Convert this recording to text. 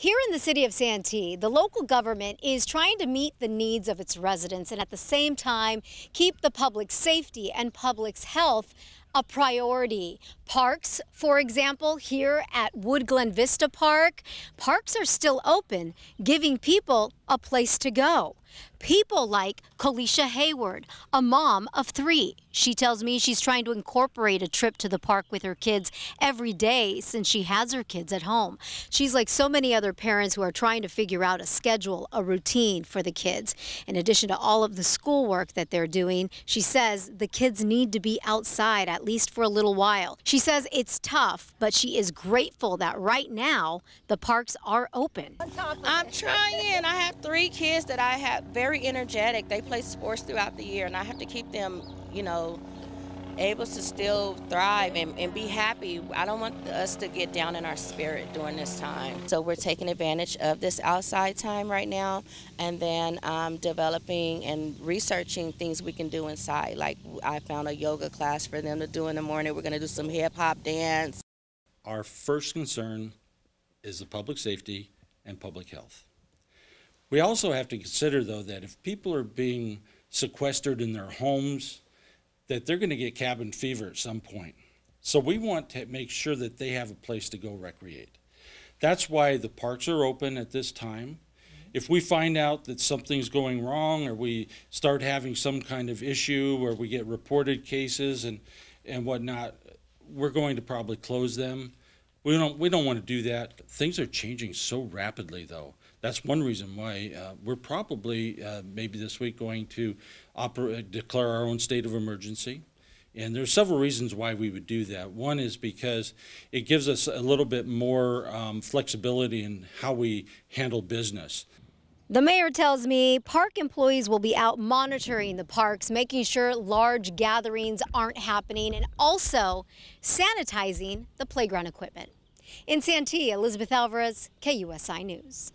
Here in the city of Santee, the local government is trying to meet the needs of its residents and at the same time keep the public safety and public's health a priority. Parks, for example, here at Woodglen Vista Park, parks are still open, giving people a place to go. People like Kalisha Hayward, a mom of three. She tells me she's trying to incorporate a trip to the park with her kids every day since she has her kids at home. She's like so many other parents who are trying to figure out a schedule, a routine for the kids. In addition to all of the schoolwork that they're doing, she says the kids need to be outside at least for a little while. She says it's tough, but she is grateful that right now the parks are open. I'm trying. I have three kids that I have very energetic. They play sports throughout the year, and I have to keep them, you know, able to still thrive and, and, be happy. I don't want us to get down in our spirit during this time. So we're taking advantage of this outside time right now and then um, developing and researching things we can do inside. Like I found a yoga class for them to do in the morning. We're going to do some hip hop dance. Our first concern is the public safety and public health. We also have to consider, though, that if people are being sequestered in their homes, that they're going to get cabin fever at some point. So we want to make sure that they have a place to go recreate. That's why the parks are open at this time. If we find out that something's going wrong or we start having some kind of issue where we get reported cases and, and whatnot, we're going to probably close them. We don't, we don't want to do that. Things are changing so rapidly, though. That's one reason why uh, we're probably, uh, maybe this week, going to oper- declare our own state of emergency. And there's several reasons why we would do that. One is because it gives us a little bit more um, flexibility in how we handle business. The mayor tells me park employees will be out monitoring the parks, making sure large gatherings aren't happening, and also sanitizing the playground equipment. In Santee, Elizabeth Alvarez, KUSI News.